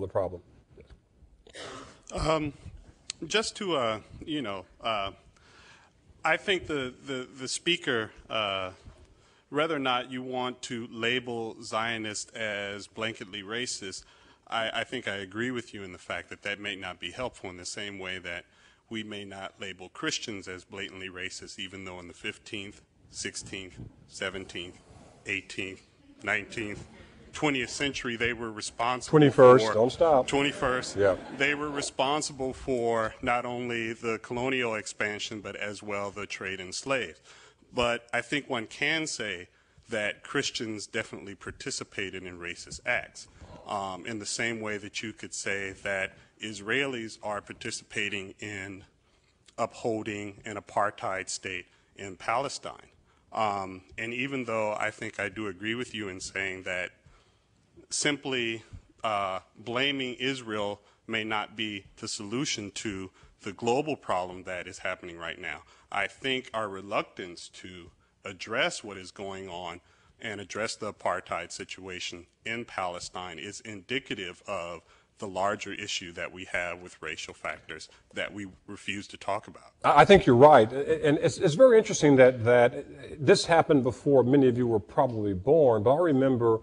the problem. Um, just to, uh, you know, uh, I think the, the, the speaker, uh, whether or not you want to label Zionists as blanketly racist, I, I think I agree with you in the fact that that may not be helpful in the same way that we may not label Christians as blatantly racist, even though in the 15th, 16th, 17th, 18th, 19th, 20th century they were responsible 21st, for don't stop. 21st. Yeah. They were responsible for not only the colonial expansion but as well the trade in slaves. But I think one can say that Christians definitely participated in racist acts. Um, in the same way that you could say that Israelis are participating in upholding an apartheid state in Palestine. Um, and even though I think I do agree with you in saying that simply uh, blaming Israel may not be the solution to the global problem that is happening right now. I think our reluctance to address what is going on and address the apartheid situation in Palestine is indicative of the larger issue that we have with racial factors that we refuse to talk about. I think you're right. And it's, it's very interesting that, that this happened before many of you were probably born, but I remember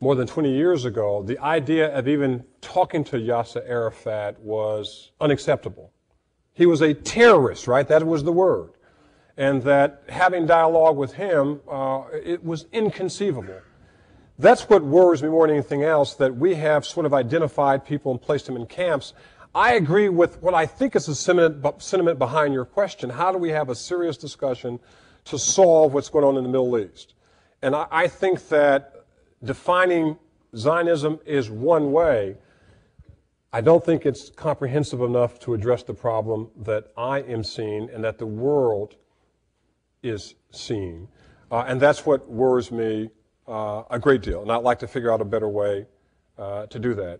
more than 20 years ago, the idea of even talking to Yasser Arafat was unacceptable. He was a terrorist, right? That was the word. And that having dialogue with him, uh, it was inconceivable. That's what worries me more than anything else, that we have sort of identified people and placed them in camps. I agree with what I think is the sentiment behind your question. How do we have a serious discussion to solve what's going on in the Middle East? And I, I think that defining Zionism is one way. I don't think it's comprehensive enough to address the problem that I am seeing and that the world is seeing. Uh, and that's what worries me uh, a great deal. And I'd like to figure out a better way uh, to do that.